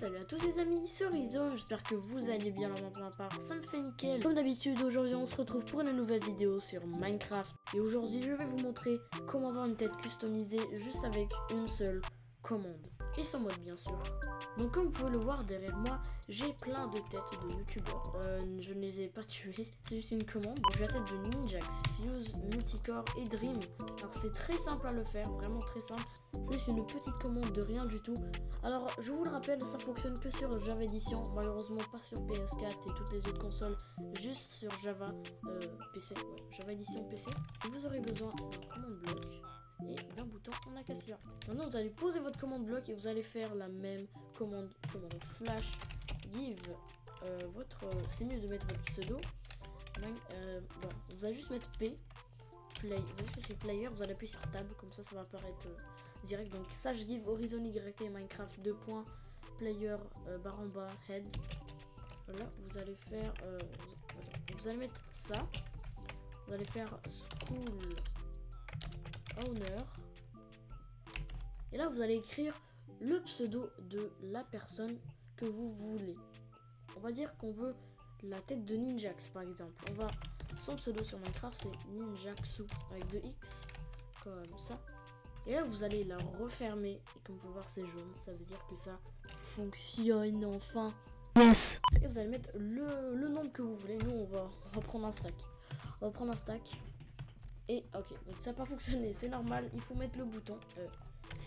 salut à tous les amis, c'est Horizon, j'espère que vous allez bien pour ma part, ça me fait nickel. Comme d'habitude, aujourd'hui on se retrouve pour une nouvelle vidéo sur Minecraft. Et aujourd'hui je vais vous montrer comment avoir une tête customisée juste avec une seule commande. Et sans mode bien sûr. Donc comme vous pouvez le voir derrière moi, j'ai plein de têtes de youtubeurs. Euh, je ne les ai pas tuées, c'est juste une commande. J'ai la tête de Ninjax, Fuse, Multicore et Dream. Alors c'est très simple à le faire, vraiment très simple. C'est une petite commande de rien du tout. Alors je vous le rappelle, ça fonctionne que sur Java Edition, malheureusement pas sur PS4 et toutes les autres consoles, juste sur Java euh, PC, Java Edition PC. Vous aurez besoin d'un commande bloc bouton en acacia. Maintenant, vous allez poser votre commande bloc et vous allez faire la même commande, commande donc slash give euh, votre. C'est mieux de mettre votre pseudo. Euh, bon, vous allez juste mettre P. Play, vous écrivez player, vous allez appuyer sur tab, comme ça ça va apparaître euh, direct. Donc slash give horizon YT Minecraft 2 points player barre en bas head. Voilà, vous allez faire. vous allez mettre ça. Vous allez faire school owner. Et là, vous allez écrire le pseudo de la personne que vous voulez. On va dire qu'on veut la tête de Ninjax, par exemple. On va son pseudo sur Minecraft, c'est Ninjaxu avec deux X, comme ça. Et là, vous allez la refermer. Et comme vous pouvez voir, c'est jaune. Ça veut dire que ça fonctionne enfin. Yes Et vous allez mettre le, le nombre que vous voulez. Nous, on va, on va prendre un stack. On va prendre un stack. Et ok, donc ça n'a pas fonctionné, c'est normal, il faut mettre le bouton euh,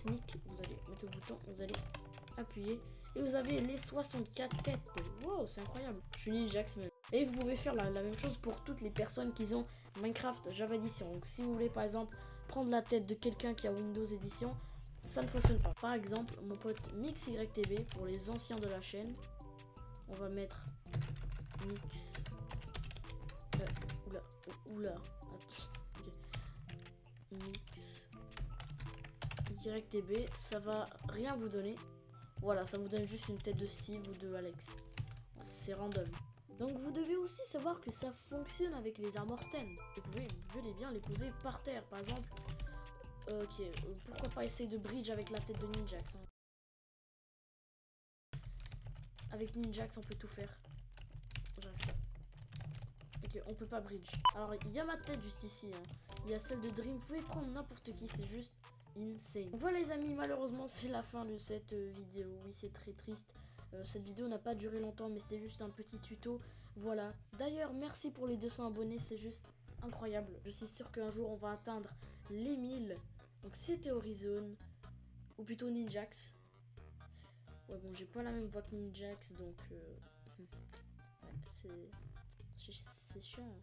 vous allez mettre le bouton, vous allez appuyer et vous avez les 64 têtes. Wow, c'est incroyable. Je suis Ninjax man. Et vous pouvez faire la, même chose pour toutes les personnes qui ont Minecraft Java Edition. Donc si vous voulez par exemple prendre la tête de quelqu'un qui a Windows Edition, ça ne fonctionne pas. Par exemple, mon pote MixYTB pour les anciens de la chaîne, on va mettre Mix. Euh, oula, oula, Mix Ça va rien vous donner. Voilà, ça vous donne juste une tête de Steve ou de Alex. C'est random. Donc vous devez aussi savoir que ça fonctionne avec les armor stand. Vous pouvez bel bien les poser par terre, par exemple. ok, euh, pourquoi pas essayer de bridge avec la tête de Ninjax. Hein. Avec Ninjax, on peut tout faire. Ok, on peut pas bridge. Alors, il y a ma tête juste ici. Hein. Il y a celle de Dream. Vous pouvez prendre n'importe qui, c'est juste voilà les amis, malheureusement c'est la fin de cette euh, vidéo. Oui, c'est très triste. Euh, cette vidéo n'a pas duré longtemps, mais c'était juste un petit tuto. Voilà. D'ailleurs, merci pour les 200 abonnés, c'est juste incroyable. Je suis sûr qu'un jour on va atteindre les 1000. Donc c'était Horizon, ou plutôt Ninjax. Ouais, bon, j'ai pas la même voix que Ninjax, donc... Euh... c'est... C'est chiant.